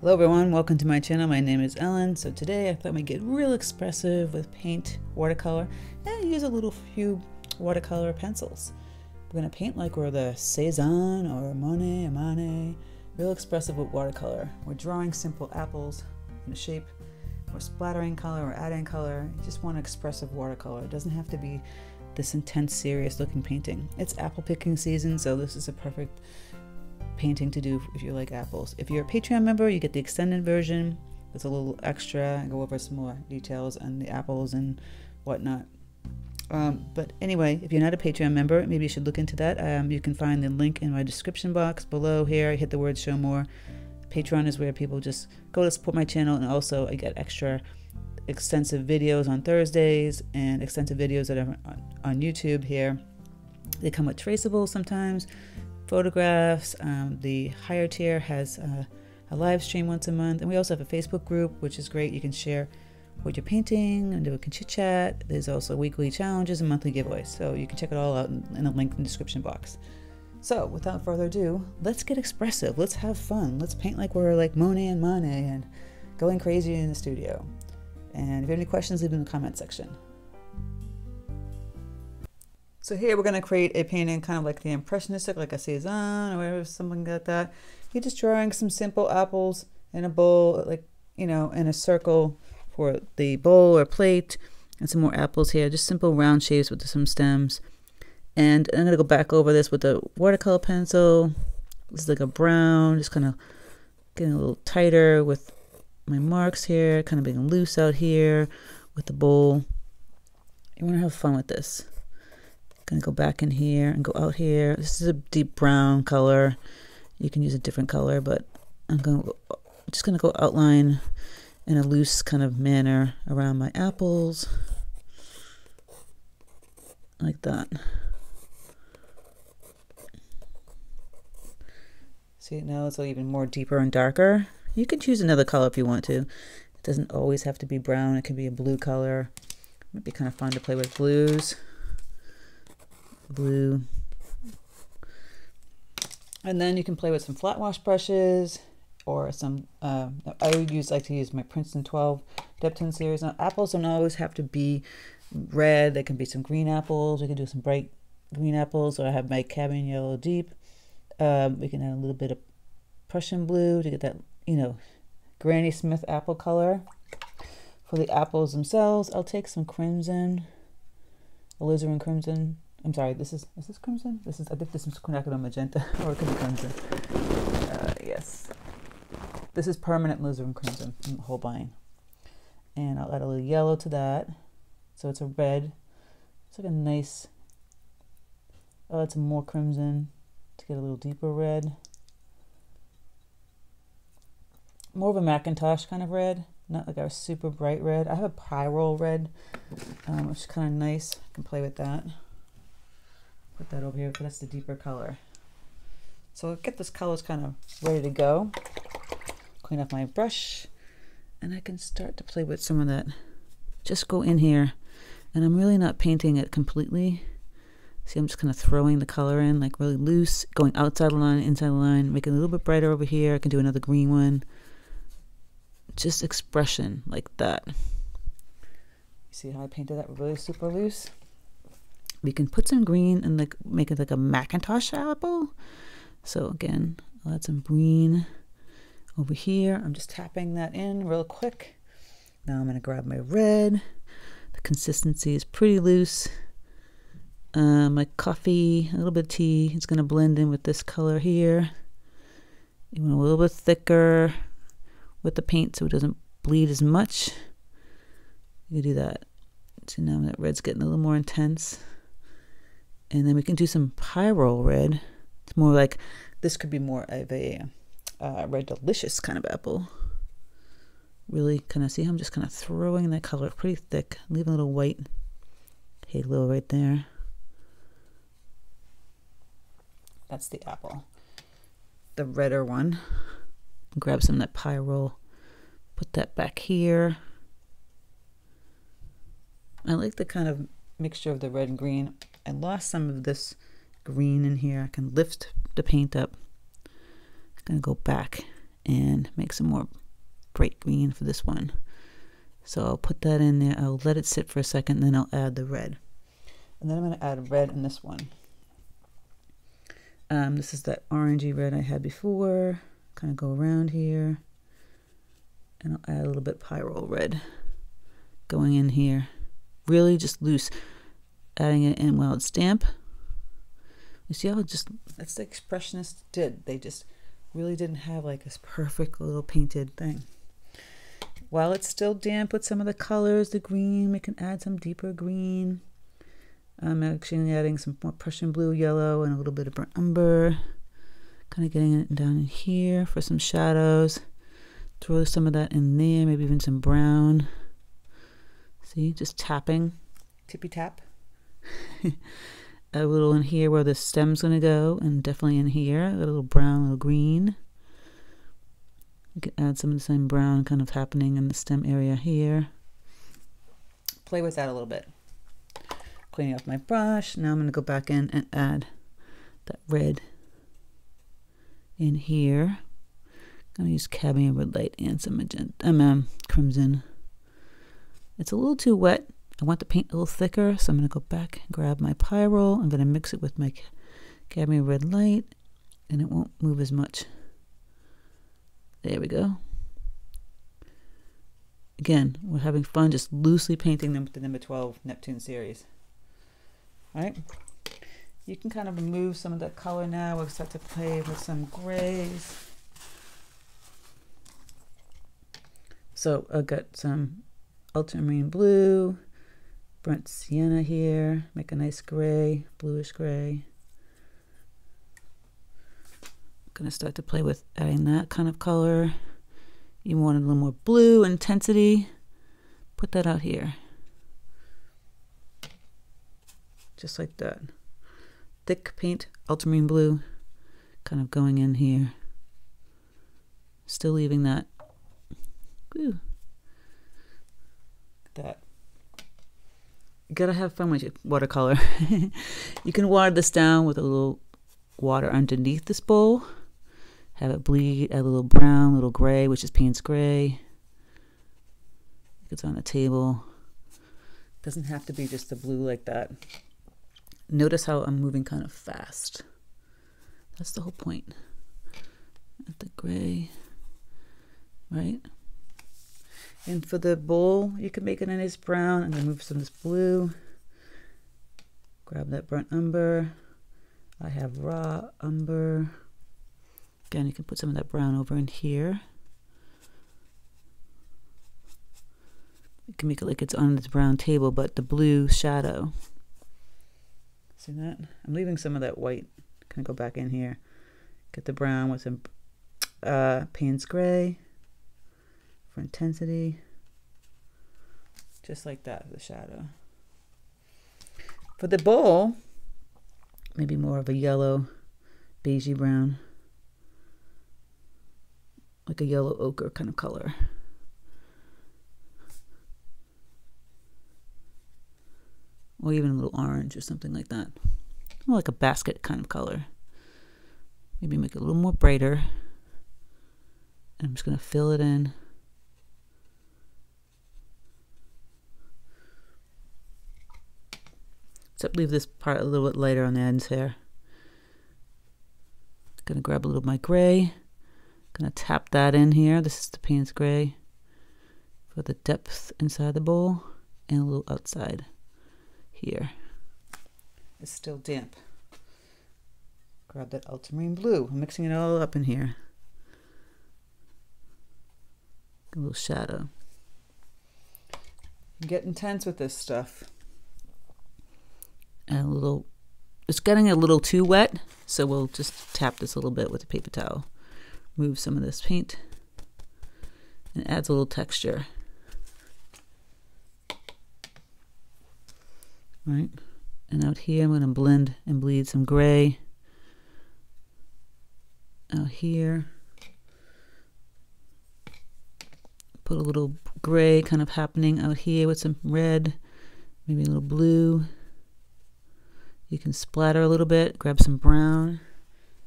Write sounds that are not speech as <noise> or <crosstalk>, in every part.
Hello everyone, welcome to my channel. My name is Ellen. So today I thought we'd get real expressive with paint, watercolor, and use a little few watercolor pencils. We're gonna paint like we're the Cezanne or Monet or Manet, real expressive with watercolor. We're drawing simple apples in a shape. We're splattering color or adding color. You just want expressive watercolor. It doesn't have to be this intense, serious looking painting. It's apple picking season, so this is a perfect painting to do if you like apples. If you're a Patreon member, you get the extended version. It's a little extra. I go over some more details on the apples and whatnot. Um, but anyway, if you're not a Patreon member, maybe you should look into that. Um, you can find the link in my description box below here. Hit the word show more. Patreon is where people just go to support my channel, and also I get extra extensive videos on Thursdays and extensive videos that are on, on YouTube here. They come with traceables sometimes photographs. Um, the higher tier has uh, a live stream once a month, and we also have a Facebook group, which is great. You can share what you're painting and do a chit chat. There's also weekly challenges and monthly giveaways, so you can check it all out in, in the link in the description box. So, without further ado, let's get expressive. Let's have fun. Let's paint like we're like Monet and Manet and going crazy in the studio. And if you have any questions, leave them in the comment section. So here we're going to create a painting kind of like the impressionistic, like a Cezanne or whatever, something like that. You're just drawing some simple apples in a bowl, like, you know, in a circle for the bowl or plate. And some more apples here, just simple round shapes with some stems. And I'm going to go back over this with the watercolor pencil. This is like a brown, just kind of getting a little tighter with my marks here, kind of being loose out here with the bowl. You want to have fun with this. Gonna go back in here and go out here. This is a deep brown color. You can use a different color, but I'm going to just gonna go outline in a loose kind of manner around my apples, like that. See, now it's even more deeper and darker. You can choose another color if you want to. It doesn't always have to be brown. It can be a blue color. It might be kind of fun to play with blues blue. And then you can play with some flat wash brushes or some, uh, I would use, like to use my Princeton 12 Neptune series. Now, apples don't always have to be red. There can be some green apples. We can do some bright green apples. So I have my Cadmium Yellow Deep. Um, we can add a little bit of Prussian blue to get that, you know, Granny Smith apple color. For the apples themselves, I'll take some crimson, alizarin crimson, I'm sorry, this is, is this crimson? This is, I think this is quinacridone magenta, <laughs> or it could be crimson. Uh, yes. This is permanent alizarin crimson from Holbein. And I'll add a little yellow to that. So it's a red. It's like a nice, I'll add some more crimson to get a little deeper red. More of a McIntosh kind of red, not like our super bright red. I have a Pyrrole red, um, which is kind of nice. I can play with that put that over here that's the deeper color. So I'll get this colors kind of ready to go. Clean up my brush and I can start to play with some of that. Just go in here and I'm really not painting it completely. See, I'm just kind of throwing the color in like really loose, going outside the line, inside the line, making it a little bit brighter over here. I can do another green one. Just expression like that. See how I painted that really super loose? We can put some green and like make it like a McIntosh apple. So again, I'll add some green over here. I'm just tapping that in real quick. Now I'm gonna grab my red. The consistency is pretty loose. Uh, my coffee, a little bit of tea, it's gonna blend in with this color here. You want a little bit thicker with the paint so it doesn't bleed as much. You do that. So now that red's getting a little more intense. And then we can do some Pyrrole red. It's more like, this could be more of a uh, red delicious kind of apple. Really kind of see how I'm just kind of throwing that color pretty thick, leaving a little white halo right there. That's the apple. The redder one. Grab some of that Pyrrole, put that back here. I like the kind of mixture of the red and green. I lost some of this green in here. I can lift the paint up. I'm going to go back and make some more bright green for this one. So I'll put that in there. I'll let it sit for a second, then I'll add the red. And then I'm going to add red in this one. Um, this is that orangey red I had before. Kind of go around here. And I'll add a little bit pyrrole red going in here. Really just loose. Adding it in while it's damp. You see how just, that's the Expressionists did. They just really didn't have like this perfect little painted thing. While it's still damp with some of the colors, the green, we can add some deeper green. I'm actually adding some more Prussian blue, yellow, and a little bit of burnt umber. Kind of getting it down in here for some shadows. Throw some of that in there, maybe even some brown. See, just tapping, tippy tap. <laughs> a little in here where the stem's going to go, and definitely in here, a little brown, a little green. You can add some of the same brown kind of happening in the stem area here. Play with that a little bit. Cleaning off my brush. Now I'm going to go back in and add that red in here. I'm going to use cadmium red light and some magenta, um, um, crimson. It's a little too wet. I want the paint a little thicker, so I'm going to go back and grab my Pyrrole. I'm going to mix it with my cadmium red light, and it won't move as much. There we go. Again, we're having fun just loosely painting them with the number 12 Neptune series. All right? You can kind of remove some of that color now. We'll start to play with some grays. So I've got some ultramarine blue, burnt sienna here, make a nice gray, bluish gray. Gonna start to play with adding that kind of color. You want a little more blue intensity. Put that out here. Just like that. Thick paint, ultramarine blue, kind of going in here. Still leaving that. Ooh. That. Gotta have fun with your watercolor. <laughs> you can water this down with a little water underneath this bowl have it bleed, add a little brown, a little gray, which is Payne's gray. It's on the table. Doesn't have to be just the blue like that. Notice how I'm moving kind of fast. That's the whole point. At the gray, right? And for the bowl, you can make it a nice brown and then move some of this blue. Grab that burnt umber. I have raw umber. Again, you can put some of that brown over in here. You can make it like it's on this brown table, but the blue shadow. See that? I'm leaving some of that white. Kind of go back in here. Get the brown with some uh, Payne's gray for intensity. Just like that, the shadow. For the bowl, maybe more of a yellow, beigey brown like a yellow ochre kind of color. Or even a little orange or something like that. More like a basket kind of color. Maybe make it a little more brighter. And I'm just going to fill it in. Except leave this part a little bit lighter on the ends here. Gonna grab a little of my gray. Gonna tap that in here. This is the Payne's Gray for the depth inside the bowl and a little outside here. It's still damp. Grab that ultramarine blue. I'm mixing it all up in here. A little shadow. Get intense with this stuff. A little, it's getting a little too wet, so we'll just tap this a little bit with a paper towel move some of this paint and adds a little texture. Right, and out here I'm going to blend and bleed some gray. Out here, put a little gray kind of happening out here with some red, maybe a little blue. You can splatter a little bit, grab some brown,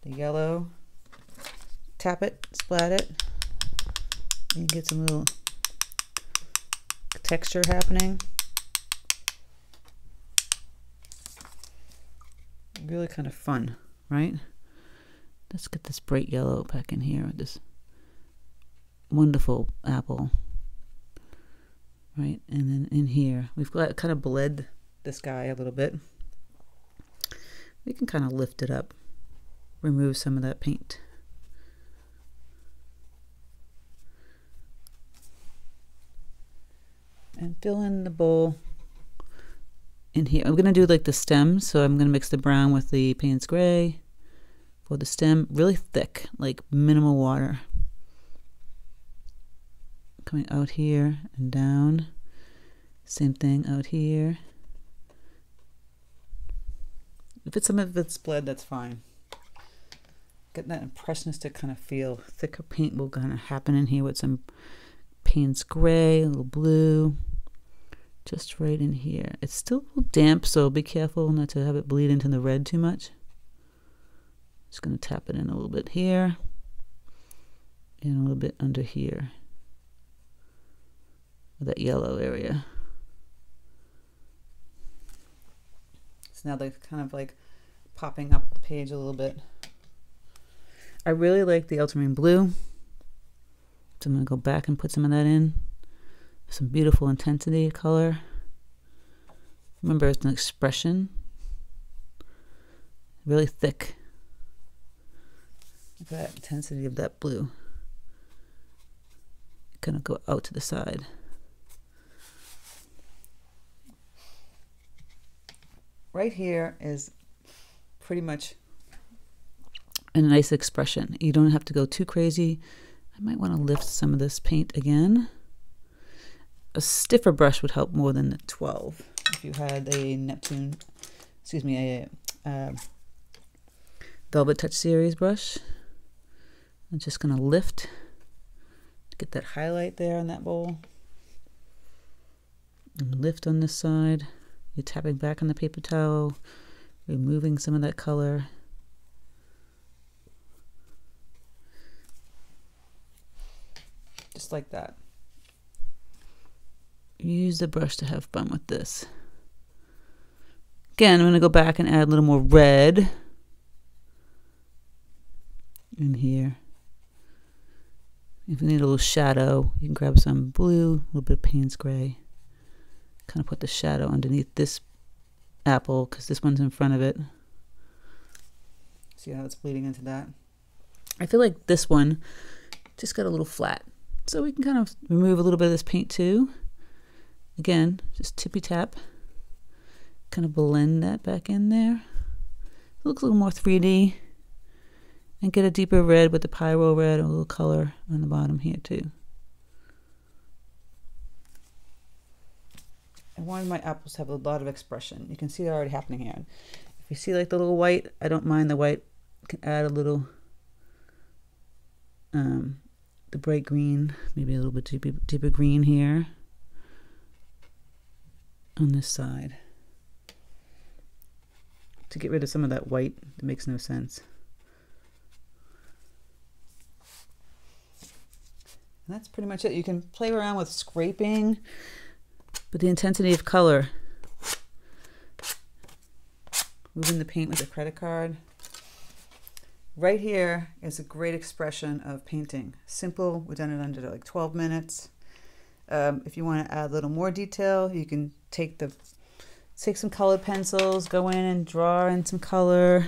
the yellow, tap it, splat it. You get some little texture happening. Really kind of fun, right? Let's get this bright yellow back in here with this wonderful apple. Right, and then in here, we've got kind of bled this guy a little bit. We can kind of lift it up, remove some of that paint. And fill in the bowl in here. I'm going to do like the stem, so I'm going to mix the brown with the Payne's Gray for the stem. Really thick, like minimal water. Coming out here and down. Same thing out here. If it's some of it's bled, that's fine. Getting that impressionistic kind of feel. Thicker paint will kind of happen in here with some Payne's Gray, a little blue. Just right in here. It's still a little damp, so be careful not to have it bleed into the red too much. Just going to tap it in a little bit here and a little bit under here. That yellow area. Now they're kind of like popping up the page a little bit. I really like the ultramarine blue. So I'm going to go back and put some of that in. Some beautiful intensity color. Remember, it's an expression. Really thick. Look at that intensity of that blue. Gonna go out to the side. Right here is pretty much a nice expression. You don't have to go too crazy. I might want to lift some of this paint again. A stiffer brush would help more than the 12. If you had a Neptune, excuse me, a, a Velvet Touch Series brush. I'm just going to lift, get that highlight there on that bowl. And lift on this side. You're tapping back on the paper towel, removing some of that color. Just like that. Use the brush to have fun with this. Again, I'm going to go back and add a little more red in here. If you need a little shadow, you can grab some blue, a little bit of Payne's Gray. Kind of put the shadow underneath this apple because this one's in front of it. See how it's bleeding into that? I feel like this one just got a little flat. So we can kind of remove a little bit of this paint too. Again, just tippy tap. Kind of blend that back in there. It looks a little more 3D and get a deeper red with the pyrrole red, a little color on the bottom here too. I wanted my apples to have a lot of expression. You can see it already happening here. If you see like the little white, I don't mind the white. You can add a little, um, the bright green, maybe a little bit deeper, deeper green here on this side to get rid of some of that white that makes no sense. And that's pretty much it. You can play around with scraping, but the intensity of color, moving the paint with a credit card. Right here is a great expression of painting. Simple, we've done it under like 12 minutes. Um, if you want to add a little more detail, you can take the take some colored pencils, go in and draw in some color.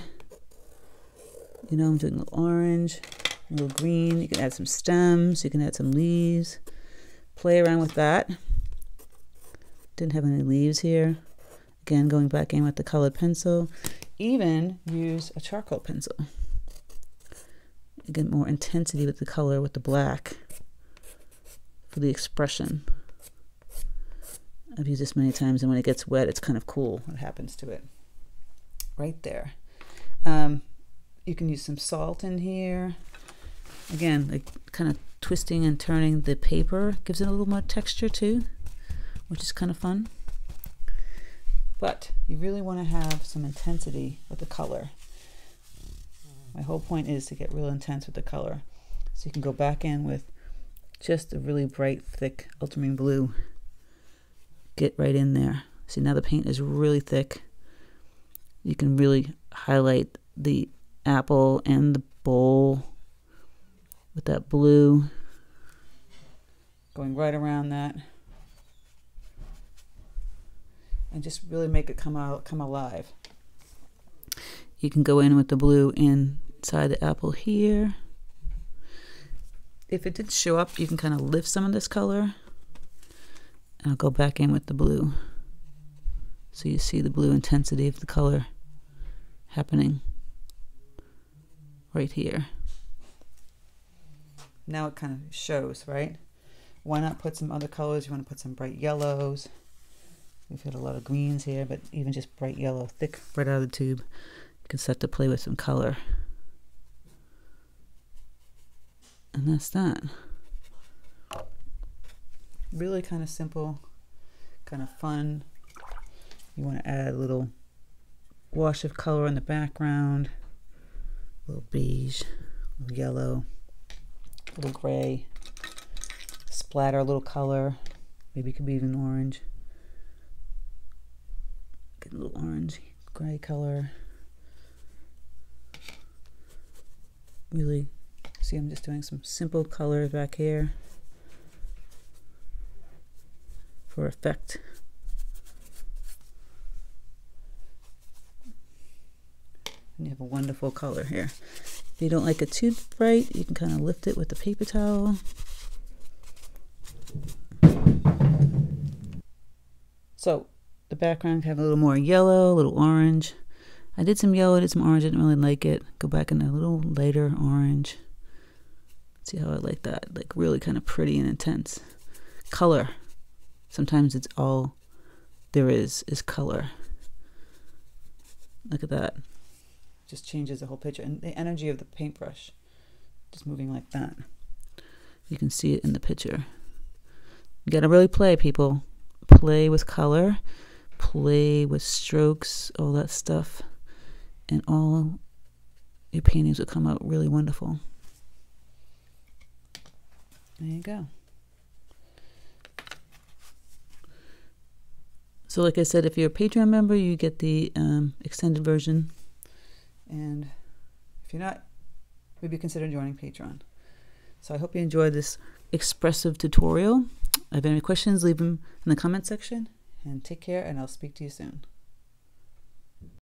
You know, I'm doing a little orange a little green. You can add some stems. You can add some leaves. Play around with that. Didn't have any leaves here. Again, going back in with the colored pencil. Even use a charcoal pencil. Get more intensity with the color with the black for the expression. I've used this many times, and when it gets wet, it's kind of cool what happens to it. Right there. Um, you can use some salt in here. Again, like kind of twisting and turning the paper gives it a little more texture too, which is kind of fun. But you really want to have some intensity with the color. My whole point is to get real intense with the color. So you can go back in with just a really bright, thick ultramarine blue. Get right in there. See, now the paint is really thick. You can really highlight the apple and the bowl with that blue. Going right around that. And just really make it come out, come alive. You can go in with the blue inside the apple here if it did show up, you can kind of lift some of this color. And I'll go back in with the blue. So you see the blue intensity of the color happening right here. Now it kind of shows, right? Why not put some other colors? You want to put some bright yellows. We've got a lot of greens here, but even just bright yellow, thick, right out of the tube. You can start to play with some color. And that's that. Really kind of simple, kind of fun. You want to add a little wash of color in the background, a little beige, a little yellow, a little gray, splatter a little color. Maybe it could be even orange. Little orange, gray color. Really See, I'm just doing some simple colors back here for effect. And you have a wonderful color here. If you don't like it too bright, you can kind of lift it with the paper towel. So the background can have a little more yellow, a little orange. I did some yellow, I did some orange, I didn't really like it. Go back in a little lighter orange. See how I like that? Like really kind of pretty and intense. Color. Sometimes it's all there is, is color. Look at that. Just changes the whole picture. And the energy of the paintbrush. Just moving like that. You can see it in the picture. You gotta really play, people. Play with color. Play with strokes, all that stuff. And all your paintings will come out really wonderful. There you go. So, like I said, if you're a Patreon member, you get the um, extended version. And if you're not, maybe consider joining Patreon. So, I hope you enjoyed this expressive tutorial. If you have any questions, leave them in the comment section. And take care, and I'll speak to you soon.